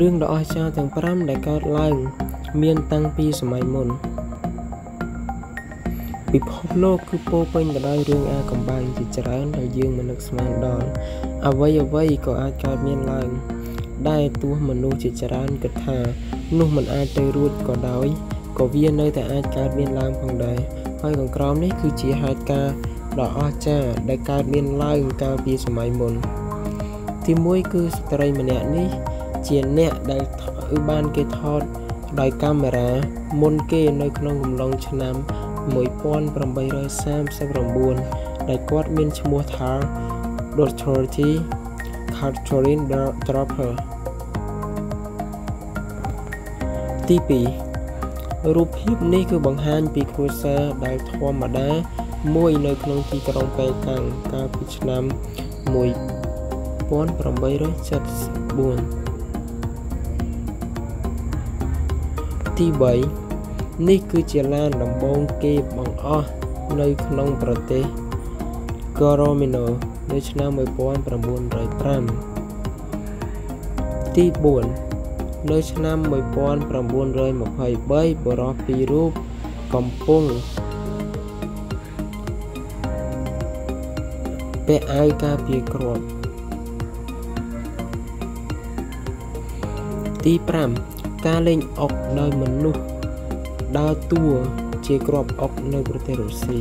រឿងដ៏អស្ចារ្យទាំង5ដែលកើតឡើង មានតាំងពីសម័យមុនពិភពលោកគឺពោពេញទៅដោយរឿងអាកំបាំងជាច្រើនដែលយើងមិននឹកស្មានដល់អ្វីអ្វីក៏អាចកើតមានឡើង ដែលទោះមនុស្សជាច្រើនគិតថានោះមិនអាចទៅរួចក៏ដោយក៏វានៅតែអាចកើតមានឡើងផងដែរហើយកង្ក្រមនេះគឺជាហេតុការណ៍ដ៏អស្ចារ្យដែលកើតមានឡើងកាលពីសម័យមុន ទីមួយគឺស្ត្រីម្នាក់នេះ ជាអ្នកដែលបានគេថតដោយកាមេរ៉ាមុនគេនៅក្នុងកំឡុងឆ្នាំ1839ដែលគាត់មានឈ្មោះថា Dorothy Catherine Draper ទី2រូបភាពនេះគឺបង្ហាញពីគ្រួសារដែលធម្មតាមួយនៅក្នុងទីក្រុងប៉េកាំងកាលពីឆ្នាំ1874 ទី3នេះគឺជាឡានដំបងគេបង្អស់នៅក្នុងប្រទេស Coromino នៅឆ្នាំ1905ទី4នៅឆ្នាំ1923បរោះពីររូបកំពុងពាក់អាវការពារគ្រាប់ទី5 ការលេងអុកដោយមនុស្សដើរតួជាគ្រាប់អុកនៅប្រទេសរុស្ស៊ី